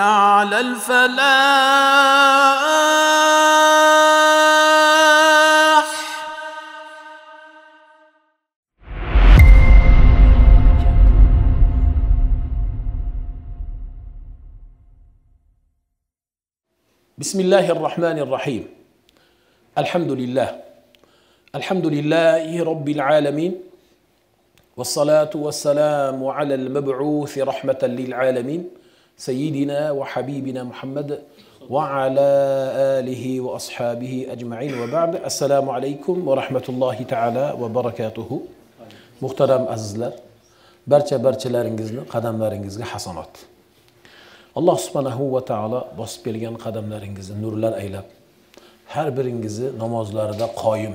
على الفلاح. بسم الله الرحمن الرحيم الحمد لله الحمد لله رب العالمين والصلاة والسلام على المبعوث رحمة للعالمين سيدنا وحبيبنا محمد وعلى آله وأصحابه أجمعين وبعد السلام عليكم ورحمة الله تعالى وبركاته محترم أزلر barcha barchalaringizni qadamlaringizga hasanot alloh subhanahu va taolo bosib kelgan qadamlaringizni nurlar aylab har biringizni namozlarida qoyim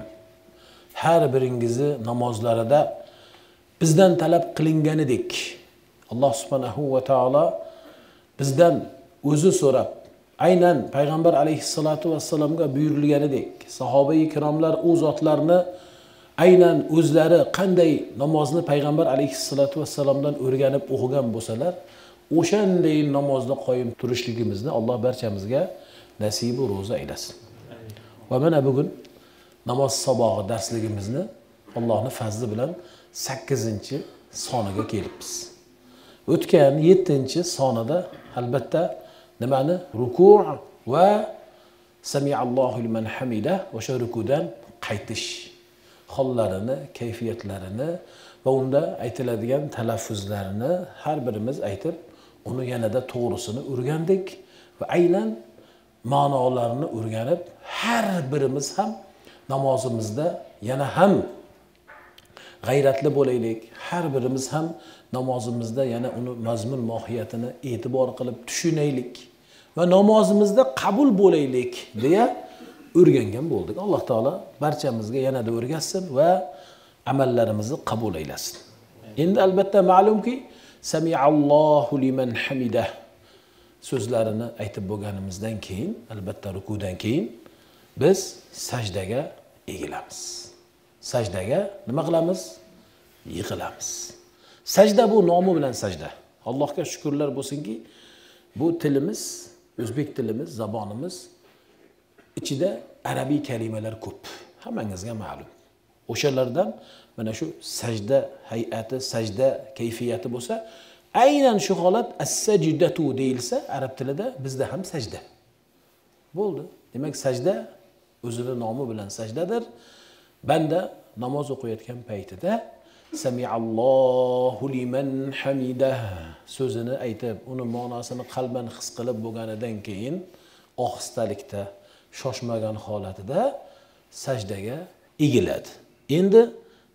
har biringizni namozlarida bizdan talab qilinganidek alloh subhanahu va taolo bizdan o'zi so'rab aynan payg'ambar alayhissalotu vassalomga buyurilganidek sahoba ikromlar u zotlarni aynan o'zlari qanday namozni payg'ambar alayhissalotu vassalomdan o'rganib o'qigan bo'lsalar o'shanday namozni qoyim turishligimizni alloh barchamizga nasibu ro'za aylasin. Va mana bugun namoz sabog'i darsligimizni allohni fazli bilan sakkizinchi soniga kelibmiz. O'tgan yettinchi sonida albatta nimani? Ruku va samiallohu liman hamida o'sha rukudan qaytish hollarini kayfiyatlarini va unda aytiladigan talaffuzlarini har birimiz aytib uni yanada to'g'risini o'rgandik va aynan ma'nolarini o'rganib har birimiz ham namozimizda yana ham g'ayratli bo'laylik har birimiz ham namozimizda yana uni mazmun mohiyatini e'tibor qilib tushunaylik va namozimizda qabul bo'laylik deya o'rgangan bo'ldik. Alloh taolo barchamizga yanada o'rgatsin va amallarimizni qabul aylasin. Endi albatta ma'lumki samiallohu liman hamidah so'zlarini aytib bo'lganimizdan keyin albatta rukudan keyin biz sajdaga egilamiz. Sajdaga nima qilamiz? Yig'ilamiz. Sajda bu nomi bilan sajda. Allohga shukurlar bo'lsinki bu tilimiz o'zbek tilimiz zabonimiz ichida arabiy kalimalar ko'p. Hammangizga ma'lum. O'shalardan mana shu sajda hay'ati sajda kayfiyati bo'lsa aynan shu holat assajdatu deyilsa arab tilida bizda ham sajda. Bo'ldi. Demak sajda o'zini nomi bilan sajdadir. Banda namoz o'qiyotgan paytida samiallohu liman hamidah so'zini aytib uni ma'nosini qalban his qilib bo'lganidan keyin ohistalikda shoshmagan holatida sajdaga egiladi. Endi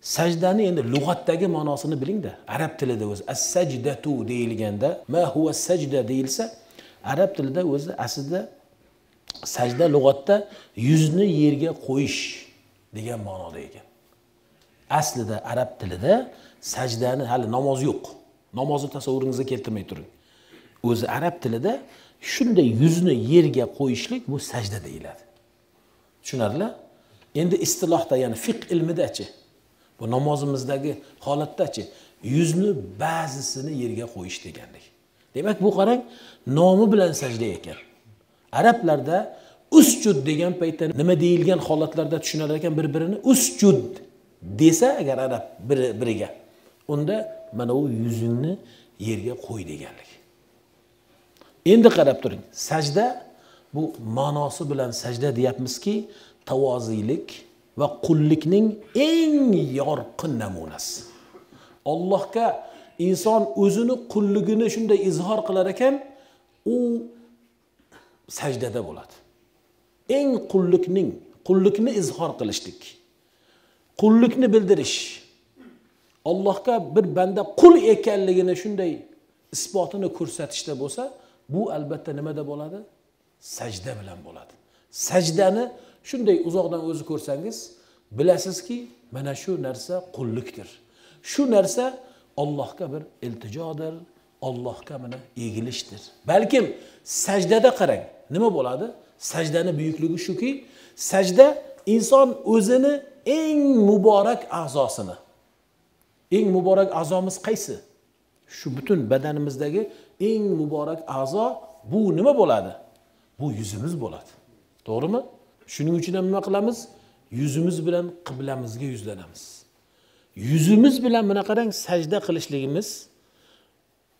sajdani endi lug'atdagi ma'nosini bilingda arab tilida o'zi as sajdatu deyilganda ma huva sajda deyilsa arab tilida o'zi aslida sajda lug'atda yuzni yerga qo'yish degan ma'noda ekan. Aslida arab tilida sajdani hali namoz yo'q. Namozni tasavvuringizga keltirmay turing. O'zi arab tilida shunday yuzni yerga qo'yishlik bu sajda deyiladi. Tushunarli? Endi istilohda ya'ni fiq ilmidachi bu namozimizdagi holatdachi yuzni ba'zisini yerga qo'yish deganlik. Demak bu qarang nomi bilan sajda ekan. Arablarda usjud degan paytda nima deyilgan holatlarda tushunar ekan bir birini usjud. Desa agar arab biri biriga unda mana u yuzingni yerga qo'y deganlik. Endi qarab turing. Sajda bu ma'nosi bilan sajda deyapmizki tavoziylik va qullikning eng yorqin namunasi. Allohga inson o'zini qulligini shunday izhor qilar ekan u sajdada bo'ladi. Eng qullikning qullikni izhor qilishlik. Qullikni bildirish. Allohga bir banda qul ekanligini shunday isbotini ko'rsatishda bo'lsa bu albatta nimada bo'ladi? Sajda bilan bo'ladi. Sajdani shunday uzoqdan o'zi ko'rsangiz bilasizki mana shu narsa qullikdir. Shu narsa ollohga bir iltijodir ollohga mana egilishdir. Balkim sajdada qarang nima bo'ladi? Sajdani buyukligi shuki sajda inson o'zini eng muborak a'zosini. Eng muborak a'zomiz qaysi? Shu butun badanimizdagi eng muborak a'zo bu nima bo'ladi? Bu yuzimiz bo'ladi. To'g'rimi? Shuning uchun ham nima qilamiz? Yuzimiz bilan qiblamizga yuzlanamiz. Yuzimiz bilan mana qarang sajda qilishligimiz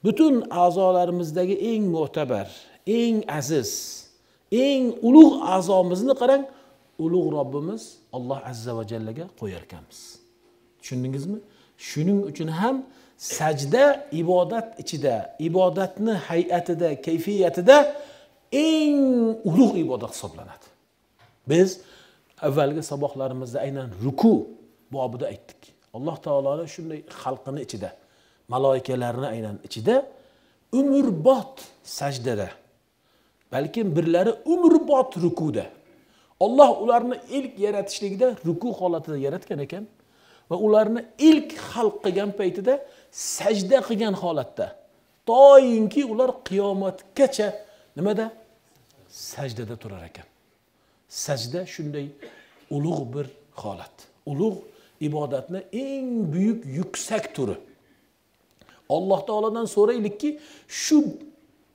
butun a'zolarimizdagi eng mo'tabar eng aziz eng ulug' a'zomizni qarang ulug' robbimiz alloh azza va jallaga qo'yar ekanmiz tushundingizmi? Shuning uchun ham sajda ibodat ichida ibodatni hay'atida kayfiyatida eng ulug' ibodat hisoblanadi. Biz avvalgi saboqlarimizda aynan ruku bobida aytdik. Alloh taoloni shunday xalqini ichida maloikalarni aynan ichida umrbod sajdada balkim birlari umrbod rukuda. Olloh ularni ilk yaratishligida ruku holatida yaratgan ekan va ularni ilk xalq qilgan paytida sajda qilgan holatda. Toinki ular qiyomatgacha nimada? Sajdada turar ekan. Sajda shunday ulug' bir holat. Ulug' ibodatni eng buyuk yuksak turi. Alloh taolodan so'raylikki shu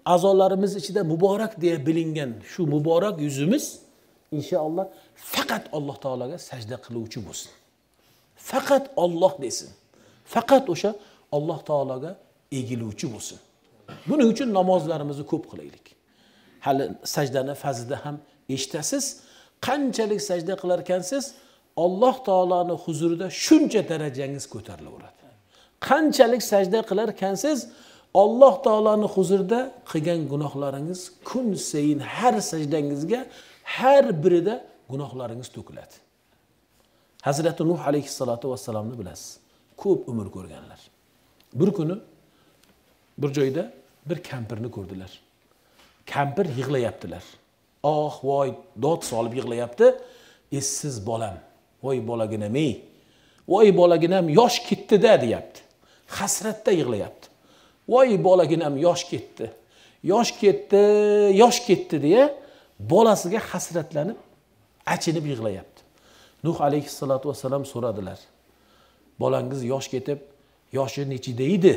a'zolarimiz ichida muborak deya bilingan shu muborak yuzimiz inshaalloh faqat alloh taologa sajda qiluvchi bo'lsin. Faqat olloh desin. Faqat o'sha alloh taologa egiluvchi bo'lsin. Buning uchun namozlarimizni ko'p qilaylik. Hali sajdani fazlida ham eshitasiz qanchalik sajda qilar ekansiz alloh taoloni huzurida shuncha darajangiz ko'tarilaveradi. Qanchalik sajda qilar ekansiz alloh taoloni huzurida qilgan gunohlaringiz kun sayin har sajdangizga har birida gunohlaringiz to'kiladi. Hazrati nuh alayhissalotu vassalomni bilasiz ko'p umr ko'rganlar. Bir kuni bir joyda bir kampirni ko'rdilar. Kampir yig'layaptilar. Oh voy dod solib yig'layapti. Essiz bolam voy bolaginam ey voy bolaginam yosh ketdida deyapti. Hasratda yig'layapti. Voy bolaginam yosh ketdi. Yosh ketdi yosh ketdi deya bolasiga hasratlanib achinib yig'layapti. Nuh alayhissalotu vassalam so'radilar bolangiz yosh ketib yoshi nechida edi?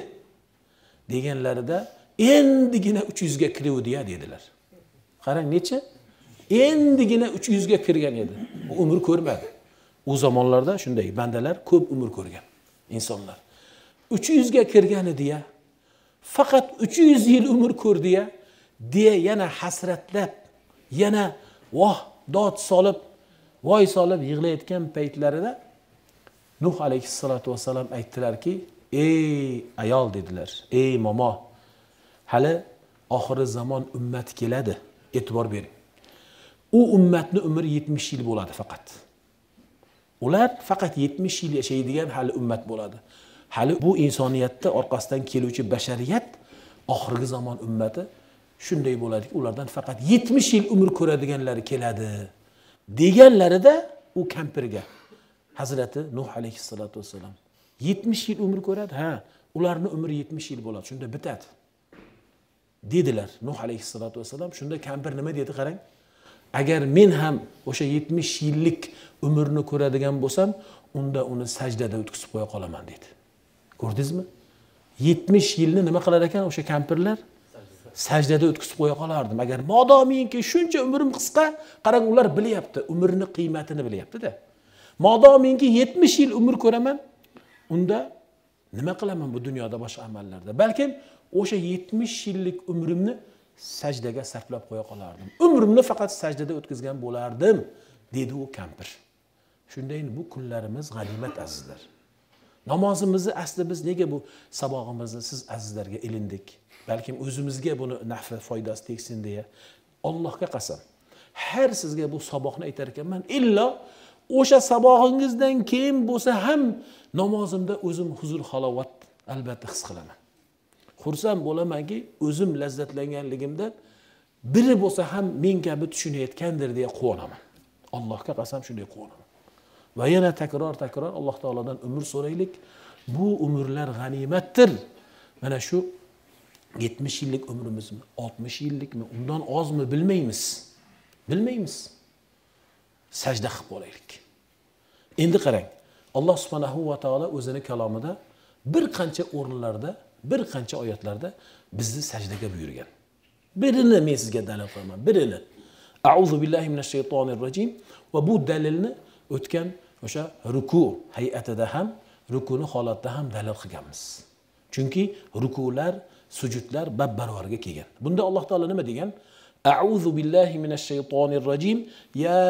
deganlarida endigina uch yuzga kiruvdiya dedilar. Qarang necha endigina uch yuzga kirgan edi. Umr ko'rmadi. U zamonlarda shunday bandalar ko'p umr ko'rgan insonlar. Uch yuzga kirgan ediya faqat uch yuz yil umr ko'rdiya deya yana hasratlab yana voh dod solib voy solib yig'layotgan paytlarida nuh alayhissalotu vassalam aytdilarki ey ayol dedilar. Ey momo hali oxiri zamon ummati keladi e'tibor bering. U ummatni umri yetmish yil bo'ladi faqat. Ular faqat yetmish yil yashaydigan hali ummat bo'ladi. Hali bu insoniyatni orqasidan keluvchi bashariyat oxirgi zamon ummati shunday bo'ladiki ulardan faqat yetmish yil umr ko'radiganlari keladi deganlarida u kampirga. Hazrati nuh alayhissalotu vassalom yetmish yil umr ko'radi? Ha ularni umri yetmish yil bo'ladi shunda bitadi dedilar nuh alayhissalotu vassalom shunda kampir nima dedi qarang? Agar men ham o'sha yetmish yillik umrni ko'radigan bo'lsam unda uni sajdada o'tkazib qo'ya qolaman dedi. Ko'rdingizmi? Yetmish yilni nima qilar ekan o'sha kampirlar? Sajdada o'tkazib qo'ya qolardim. Agar modomiki shuncha umrim qisqa qarang ular bilyapti umrni qiymatini bilyaptida modomiki yetmish yil umr ko'raman unda nima qilaman bu dunyoda boshqa amallarda? Balkim o'sha yetmish yillik umrimni sajdaga sarflab qo'ya qolardim. Umrimni faqat sajdada o'tkazgan bo'lardim dedi u kampir. Shunday bu kunlarimiz g'animat azizlar. Namozimizni asli biz nega bu sabog'imizni siz azizlarga ilindik? Balkim o'zimizga buni nafi foydasi tegsin deya allohga qasam. Har sizga bu saboqni aytar ekanman illo o'sha sabog'ingizdan keyin bo'lsa ham namozimda o'zim huzur halovat albatta his qilaman. Xursand bo'lamanki o'zim lazzatlanganligimdan biri bo'lsa ham men kabi tushunayotgandir deya quvonaman. Allohga qasam shunday quvonaman. Va yana takror takror alloh taolodan umr so'raylik. Bu umrlar g'animatdir. Mana shu yetmish yillik umrimizmi oltmish yillikmi undan ozmi bilmaymiz. Bilmaymiz. Sajda qilib qolaylik endi qarang alloh subhanahu va taolo o'zini kalomida bir qancha o'rinlarda bir qancha oyatlarda bizni sajdaga buyurgan. Birini men sizga dalil qilaman birini. Auzu billahi minash shaytonir rojim va bu dalilni o'tgan o'sha ruku hay'atida ham rukuni holatda ham dalil qilganmiz. Chunki rukular sujudlar bab barobarga kelgan bunda alloh taolo nima degan أعوذ بالله من الشيطان الرجيم يا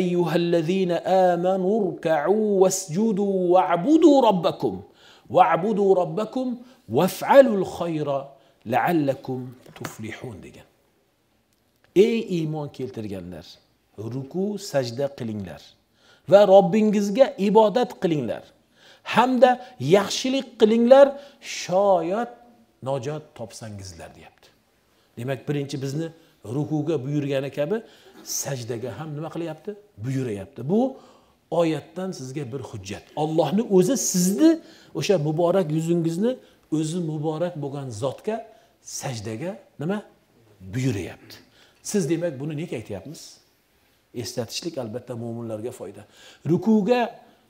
أيها الذين آمنوا اركعوا واسجدوا واعبدوا ربكم واعبدوا ربكم وافعلوا الخير لعلكم تفلحون degan ey iymon keltirganlar ruku sajda qilinglar va robbingizga ibodat qilinglar hamda yaxshilik qilinglar shoyat najot topsangizlar deyapti. Demak birinchi bizni rukuga buyurgani kabi sajdaga ham nima qilyapti? Buyuryapti. Bu oyatdan sizga bir hujjat. Ollohni o'zi sizni o'sha muborak yuzingizni o'zi muborak bo'lgan zotga sajdaga nima? Buyuryapti. Siz demak buni nega aytyapmiz? Eslatishlik albatta mo'minlarga foyda. Rukuga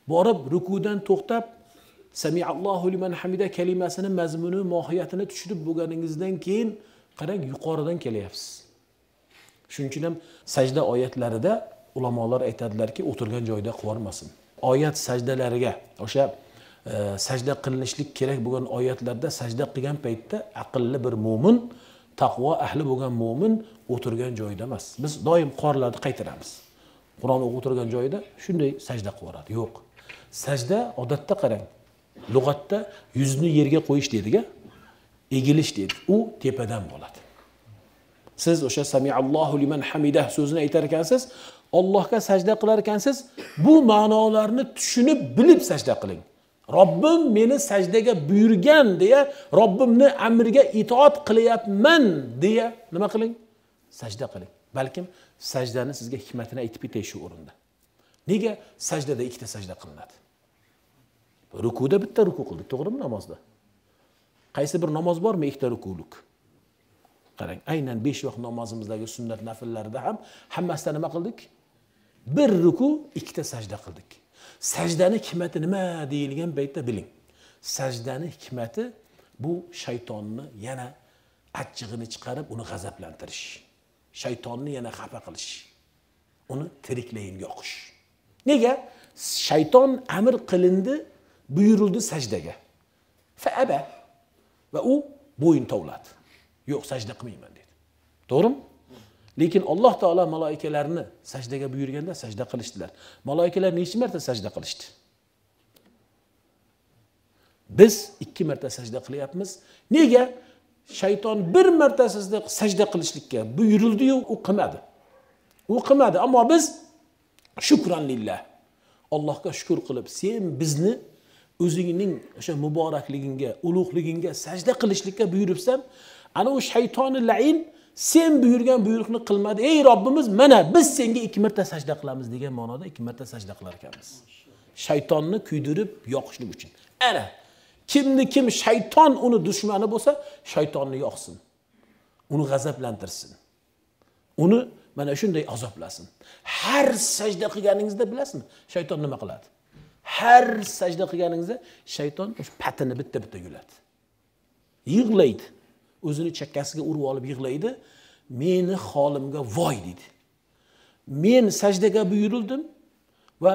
borib rukudan to'xtab samiallohu liman hamida kalimasini mazmuni mohiyatini tushunib bo'lganingizdan keyin qarang yuqoridan kelyapsiz. Shuning uchun ham sajda oyatlarida ulamolar aytadilarki o'tirgan joyida qilib oyat sajdalariga o'sha e, sajda qilinishlik kerak bo'lgan oyatlarda sajda qilgan paytda aqlli bir mo'min taqvo ahli bo'lgan mo'min o'tirgan joyida emas. Biz doim qorlarni qaytaramiz. Qur'on o'qib o'tirgan joyida shunday sajda qilib yuboradi. Yo'q. Sajda odatda qarang lug'atda yuzni yerga qo'yish deydiga egilish deydi. U tepadan bo'ladi. Siz o'sha samiallohu liman hamidah so'zini aytar ekansiz ollohga sajda qilar ekansiz bu ma'nolarni tushunib bilib sajda qiling. Robbim meni sajdaga buyurgan deya robbimni amriga itoat qilyapman deya nima qiling? Sajda qiling. Balkim sajdani sizga hikmatini aytib ketay shu o'rinda. Nega sajdada ikkita sajda qilinadi? Rukuda bitta ruku qildik to'g'rimi namozda? Qaysi bir namoz bormi ikkita rukulik qarang aynan besh vaqt namozimizdagi sunnat nafllarida ham hammasida nima qildik? Bir ruku ikkita sajda qildik. Sajdani hikmati nima deyilgan paytda biling. Sajdani hikmati bu shaytonni yana achchig'ini chiqarib uni g'azablantirish. Shaytonni yana xafa qilish. Uni tiriklayin yoqish nega? Shayton amr qilindi buyurildi sajdaga. Faaba va u bo'yin tovladi. Yo'q sajda qilmayman dedi. To'g'rimi? Lekin alloh taolo maloikalarni sajdaga buyurganda sajda qilishdilar. Maloikalar necha marta sajda qilishdi? Biz ikki marta sajda qilyapmiz. Nega? Shayton bir marta sizni sajda qilishlikka buyurildiyu u qilmadi. U qilmadi ammo biz shukran lillah. Allohga shukur qilib sen bizni o'zingning o'sha muborakligingga ulug'ligingga sajda qilishlikka buyuribsan ana u shaytoni lain sen buyurgan buyruqni qilmadi. Ey robbimiz mana biz senga ikki marta sajda qilamiz degan ma'noda ikki marta sajda qilar ekanmiz. Shaytonni kuydirib yoqishlik uchun. Ana kimni kim shayton uni dushmani bo'lsa shaytonni yoqsin. Uni g'azablantirsin. Uni mana shunday azoblasin har sajda qilganingizda bilasizmi shayton nima qiladi? Har sajda qilganingizda shayton o'sha patini bitta bitta yuladi yig'laydi. O'zini chakkasiga urib olib yig'laydi. Meni holimga voy deydi men sajdaga buyurildim va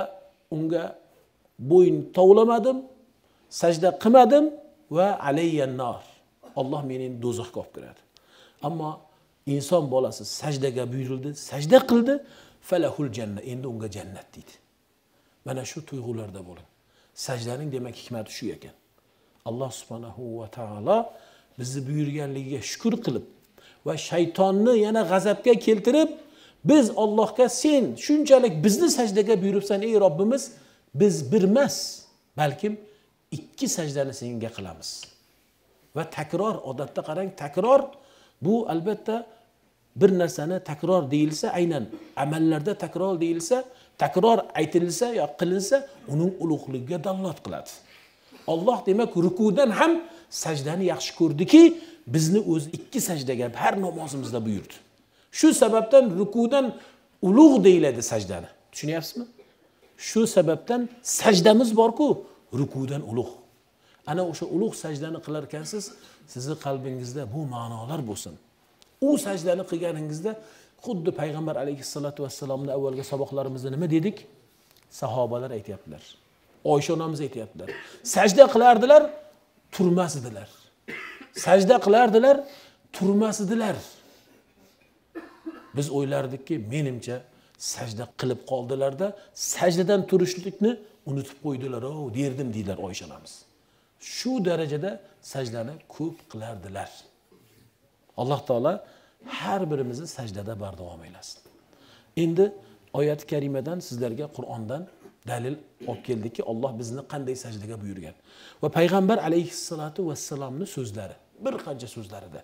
unga bo'yin tovlamadim sajda qilmadim va alayyannar olloh meni endi do'zaxga olib kiradi. Ammo inson bolasi sajdaga buyurildi sajda qildi falahul janna endi unga jannat deydi mana shu tuyg'ularda bo'ling sajdaning demak hikmati shu ekan. Alloh subhanahu va taolo bizni buyurganligiga shukur qilib va shaytonni yana g'azabga keltirib biz ollohga sen shunchalik bizni sajdaga buyuribsan ey robbimiz biz bir emas balkim ikki sajdani senga qilamiz. Va takror odatda qarang takror bu albatta bir narsani takror deyilsa aynan amallarda takror deyilsa takror aytilsa yo qilinsa uning ulug'ligiga dalolat qiladi. Olloh demak rukudan ham sajdani yaxshi ko'rdiki bizni o'zi ikki sajdaga har namozimizda buyurdi. Shu sababdan rukudan ulug' deyiladi sajdani. Tushunyapsizmi? Shu sababdan sajdamiz borku rukudan ulug' ana o'sha ulug' sajdani qilar ekansiz sizni qalbingizda bu ma'nolar bo'lsin. U sajdani qilganingizda xuddi payg'ambar alayhissalotu vassalomni avvalgi saboqlarimizda nima dedik? Sahobalar aytyaptilar. Oysha onamiz aytyaptilar. Sajda qilardilar turmas edilar. Sajda qilardilar turmas edilar. Biz o'ylardikki menimcha sajda qilib qoldilarda sajdadan turishlikni unutib qo'ydilar o derdim deydilar oysha onamiz. Shu darajada sajdani ko'p qilardilar. Alloh taolo har birimizni sajdada bardavom aylasin endi oyati karimadan sizlarga qur'ondan dalil olib keldikki olloh bizni qanday sajdaga buyurgan. Va payg'ambar alayhissalotu vassalomni so'zlari bir qancha so'zlarida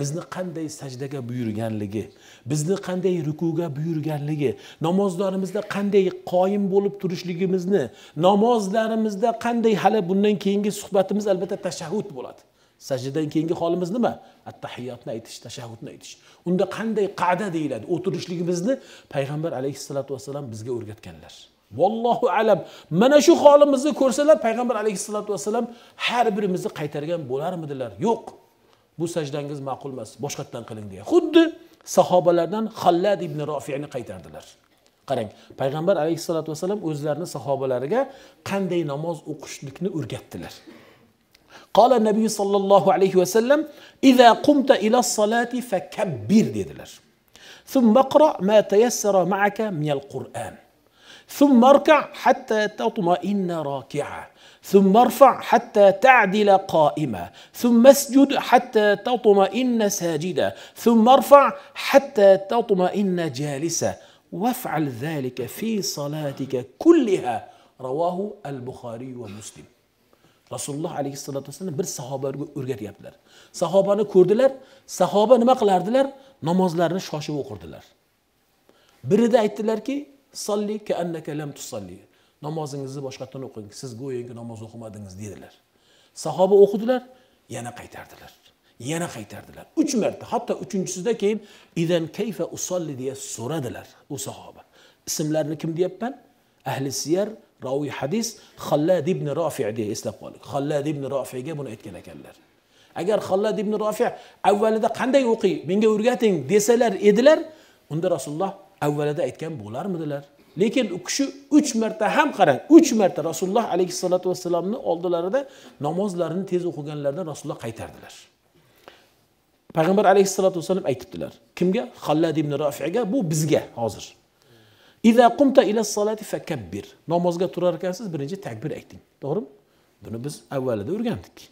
bizni qanday sajdaga buyurganligi bizni qanday rukuga buyurganligi namozlarimizda qanday qoyim bo'lib turishligimizni namozlarimizda qanday hali bundan keyingi suhbatimiz albatta tashahhud bo'ladi. Sajdadan keyingi holimiz nima? Attahiyotni aytish tashahhudni aytish. Unda qanday qa'da deyiladi? O'tirishligimizni payg'ambar alayhissalotu vassalam bizga o'rgatganlar. Vallohu alam. Mana shu holimizni ko'rsalar payg'ambar alayhissalotu vassalam har birimizni qaytargan bo'larmidilar. Yo'q. Bu sajdangiz ma'qul emas. Boshqatdan qiling deya. Xuddi sahobalardan hallad ibn rofiyani qaytardilar. Qarang payg'ambar alayhissalotu vassalam o'zlarini sahobalariga qanday namoz o'qishlikni o'rgatdilar. قال النبي صلى الله عليه وسلم إذا قمت إلى الصلاة فكبر dedilar ثم اقرأ ما تيسر معك من القرآن. ثم اركع حتى تطمئن راكعا ثم ارفع حتى تعدل قائما ثم اسجد حتى تطمئن ساجدا ثم ارفع حتى تطمئن جالسا وافعل ذلك في صلاتك كلها. رواه البخاري ومسلم. Rasululloh alayhissalotu vassalam bir sahobaga o'rgatyaptilar. Sahobani ko'rdilar sahoba nima qilardilar? Namozlarini shoshib o'qirdilar. Birida aytdilarki solli annaka lam tusolli namozingizni boshqatdan o'qing siz go'yoki namoz o'qimadingiz dedilar. Sahoba o'qidilar yana qaytardilar. Yana qaytardilar. Uch marta hatto uchinchisida keyin idan kayfa usolli deya so'radilar u sahoba. Ismlarini kim deyapman? Ahli siyar roviy hadis hallad ibn rofi deya eslab qoldik xallad ibn rofiga buni aytgan ekanlar. Agar hallad ibn rofi avvalida qanday o'qiy menga o'rgating desalar edilar unda rasululloh avvalida aytgan bo'larmidilar. Lekin u kishi uch marta ham qarang uch marta rasululloh alayhissalotu vassalomni oldilarida namozlarini tez o'qiganlarida rasululloh qaytardilar. Payg'ambar alayhissalotu vassalom aytibdilar kimga? Hallad ibn rofiga bu bizga hozir. Iza qumta ila solati fakabbir. Namozga turar ekansiz birinchi takbir ayting. To'g'rimi? Buni biz avvalida o'rgandik.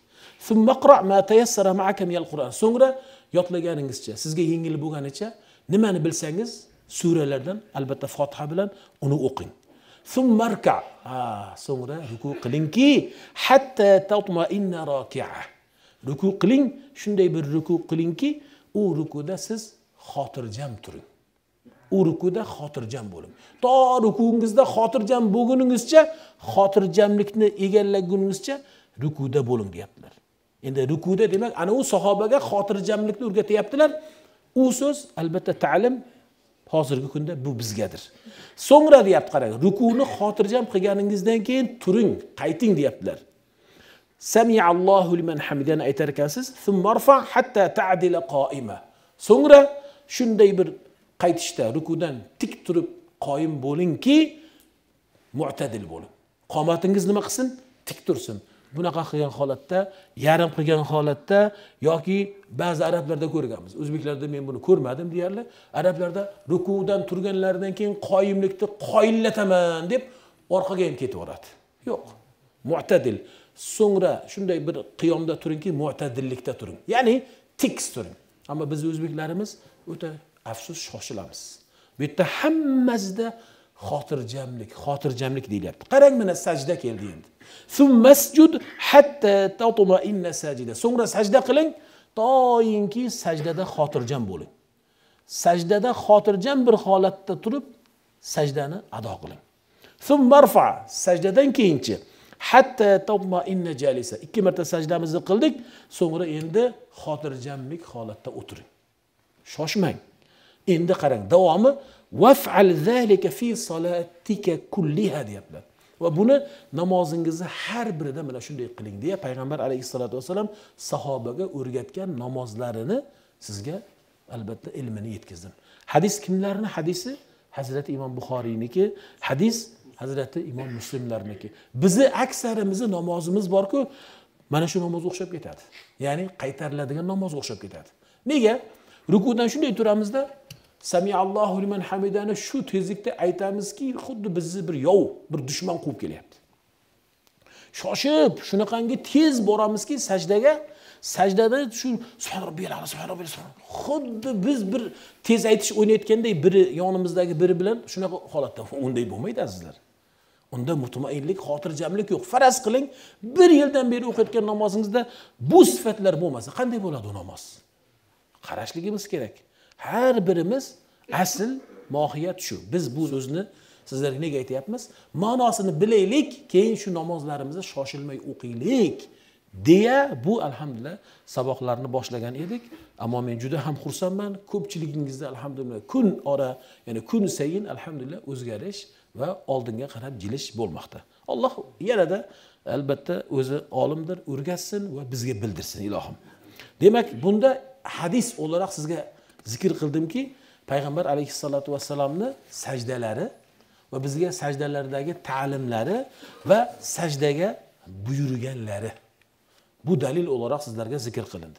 So'ngra yodlaganingizcha sizga yengil bo'lganicha nimani bilsangiz suralardan albatta fotiha bilan uni o'qing. So'ngra ruku qilingki hatta tatmainna rokia ruku qiling shunday bir ruku qilingki u rukuda siz xotirjam turing. U rukuda xotirjam bo'ling. To rukungizda xotirjam bo'lguningizcha xotirjamlikni egallaguningizcha rukuda bo'ling deyaptilar. Endi rukuda demak ana u sahobaga xotirjamlikni o'rgatyaptilar. U so'z albatta ta'lim hozirgi kunda bu bizgadir. So'ngra deyapti qarang rukuni xotirjam qilganingizdan keyin turing qayting deyaptilar. Samiallohu liman hamidani aytar ekansiz hatta ta'dila qoima so'ngra shunday bir qaytishda rukudan tik turib qoyim bo'lingki mu'tadil bo'ling. Qomatingiz nima qilsin? Tik tursin. Bunaqa qilgan holatda yarim qilgan holatda yoki ba'zi arablarda ko'rganmiz. O'zbeklarda men buni ko'rmadim deyarli. Arablarda rukudan turganlaridan keyin qoyimlikni qoyillataman deb orqaga ham ketib yo'q. Mu'tadil. So'ngra shunday bir qiyomda turingki mu'tadillikda turing. Ya'ni tekis turing. Ammo biz o'zbeklarimiz o'ta afsus shoshilamiz. Bu yerda hammasida xotirjamlik xotirjamlik deyilyapti qarang mana sajda keldi endi. So'ngra sajda qiling toinki sajdada xotirjam bo'ling. Sajdada xotirjam bir holatda turib sajdani ado qiling. Sajdadan keyinchi. Hatta inna jalisa. Ikki marta sajdamizni qildik so'ngra endi xotirjamlik holatda o'tiring. Shoshmang. Endi qarang davomi vafal zalika fi solatika kulliha deyaptilar. Va buni namozingizni har birida mana shunday qiling deya payg'ambar alayhissalotu vassalam sahobaga o'rgatgan namozlarini sizga albatta ilmini yetkazdim hadis kimlarni hadisi? Hazrati imom buxoriyniki hadis hazrati imom muslimlarniki. Bizni aksarimizni namozimiz borku mana shu namozga o'xshab ketadi. Ya'ni qaytariladigan namozga o'xshab ketadi. Nega? Rukudan shunday turamizda samiallohu liman hamidani shu tezlikda aytamizki xuddi bizni bir yov bir dushman quvib kelyapti. Shoshib shunaqangi tez boramizki sajdaga sajdada shu subhan robbiyal ala subhan robbiyal xuddi biz bir tez aytish o'ynayotganday biri yonimizdagi biri bilan shunaqa holatda unday bo'lmaydi azizlar. Unda mutmainlik xotirjamlik yo'q. Faraz qiling bir yildan beri o'qiyotgan namozingizda bu sifatlar bo'lmasa qanday bo'ladi u namoz? Qarashligimiz kerak. Har birimiz asl mohiyat shu. Biz bu so'zni sizlarga nega aytyapmiz? Ma'nosini bilaylik keyin shu namozlarimizni shoshilmay o'qiylik deya bu alhamdulillah saboqlarni boshlagan edik. Ammo men juda ham xursandman. Ko'pchiligingizda alhamdulillah kun ora ya'ni kun sayin alhamdulillah o'zgarish va oldinga qarab jilish bo'lmoqda. Alloh yanada albatta o'zi olimdir o'rgatsin va bizga bildirsin ilohim. Demak bunda hadis o'laroq sizga zikr qildimki payg'ambar alayhissalotu vassalomni sajdalari va bizga sajdalardagi ta'limlari va sajdaga buyurganlari. Bu dalil o'laroq sizlarga zikr qilindi.